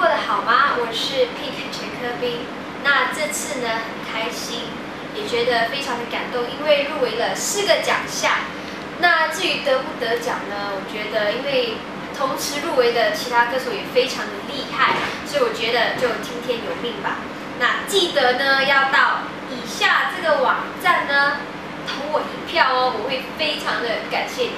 过得好吗？我是 Pink 陈科斌。那这次呢，很开心，也觉得非常的感动，因为入围了四个奖项。那至于得不得奖呢？我觉得，因为同时入围的其他歌手也非常的厉害，所以我觉得就听天由命吧。那记得呢，要到以下这个网站呢投我一票哦，我会非常的感谢你。